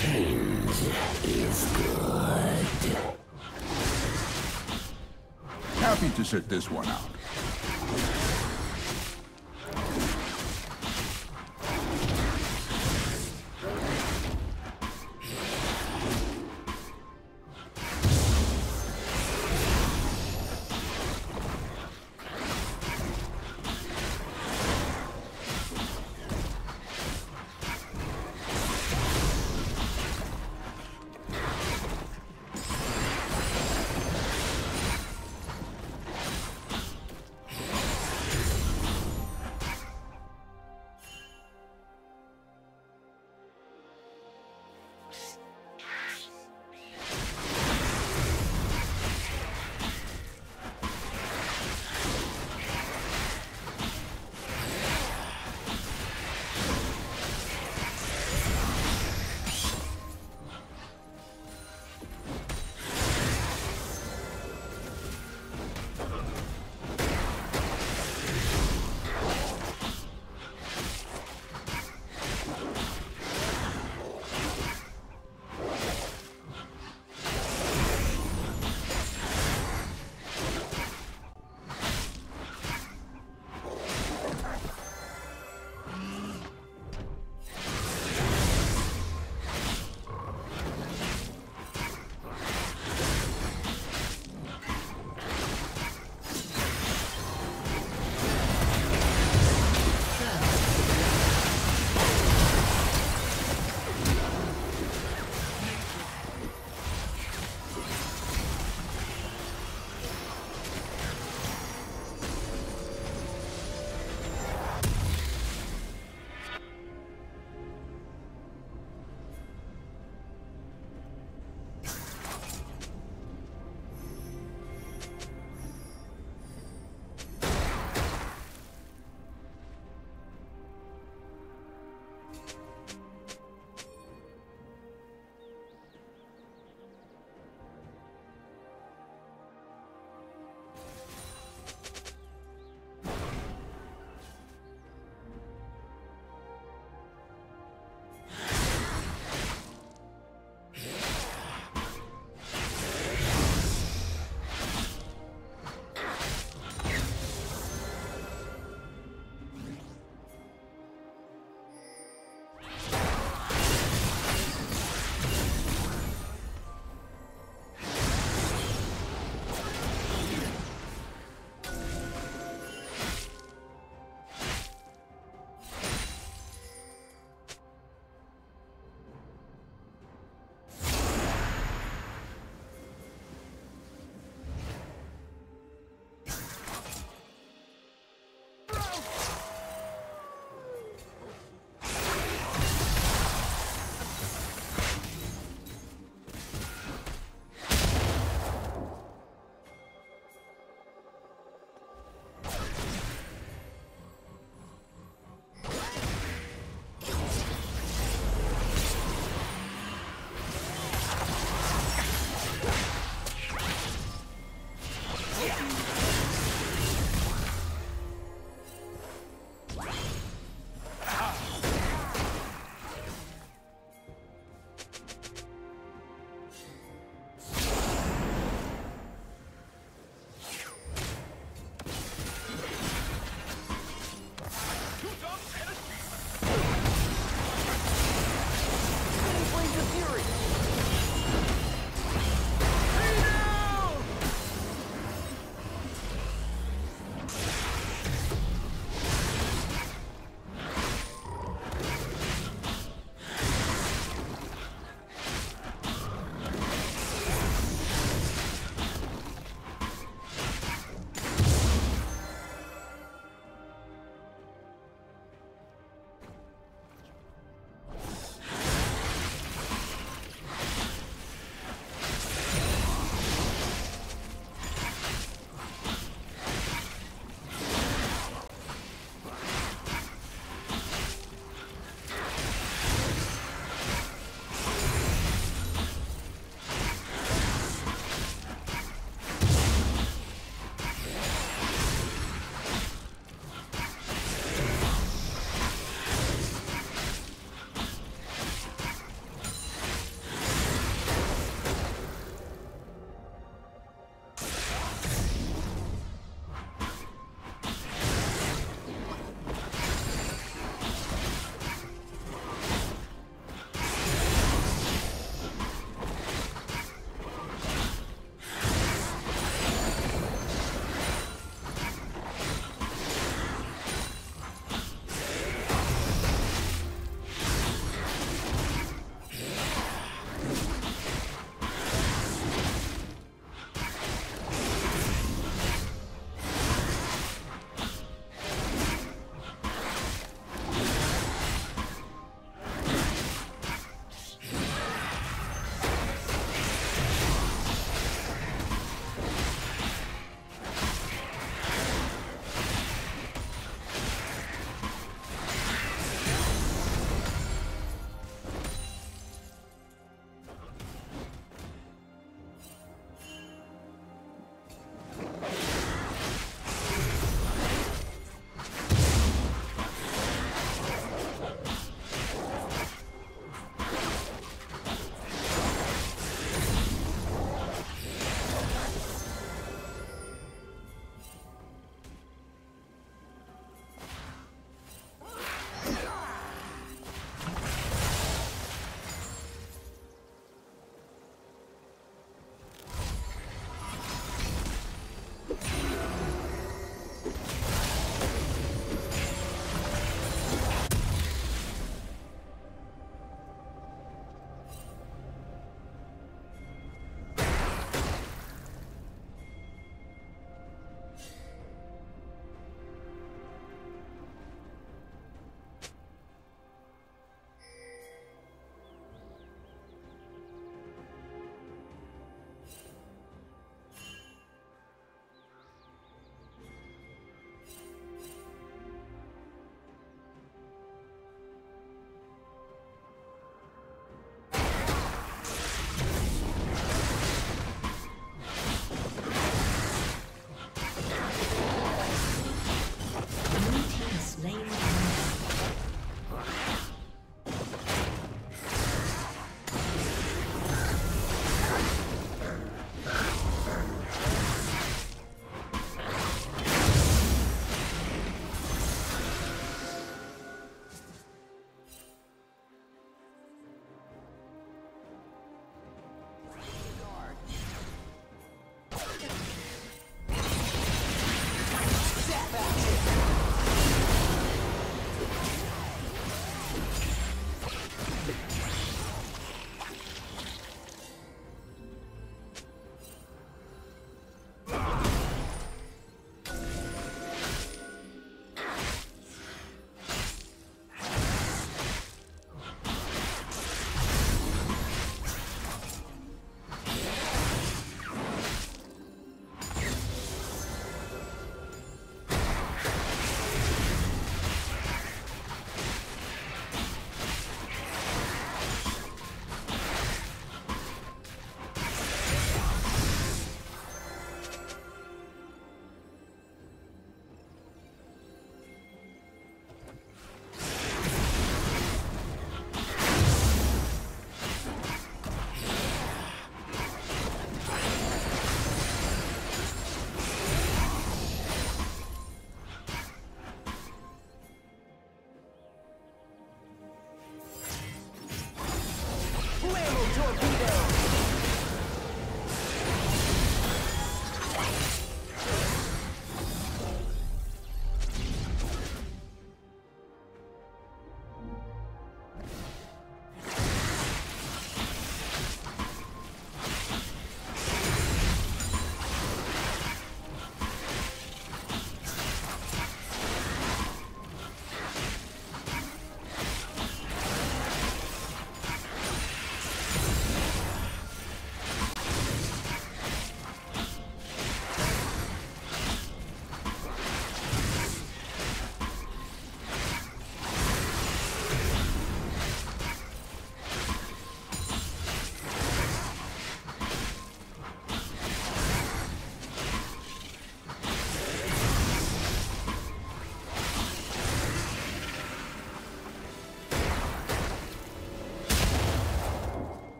Is good. Happy to sit this one out.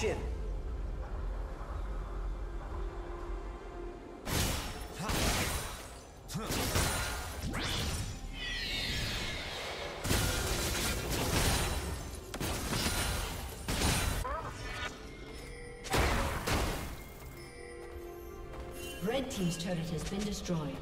Action! Red Team's turret has been destroyed.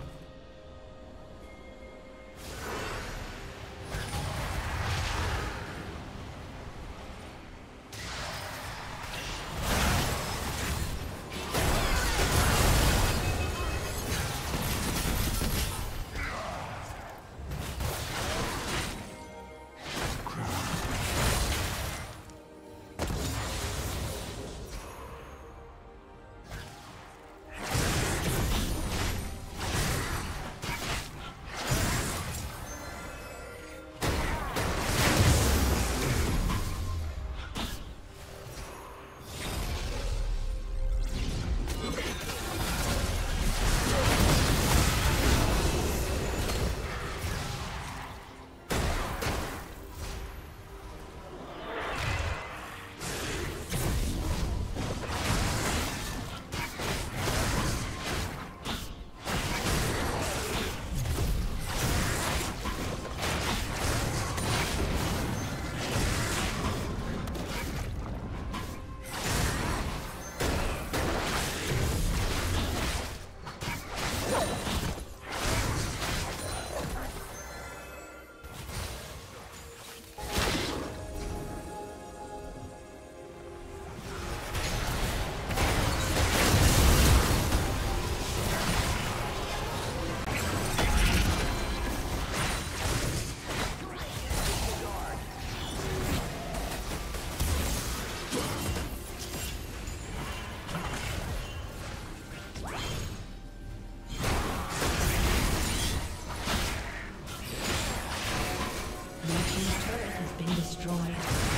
destroyed.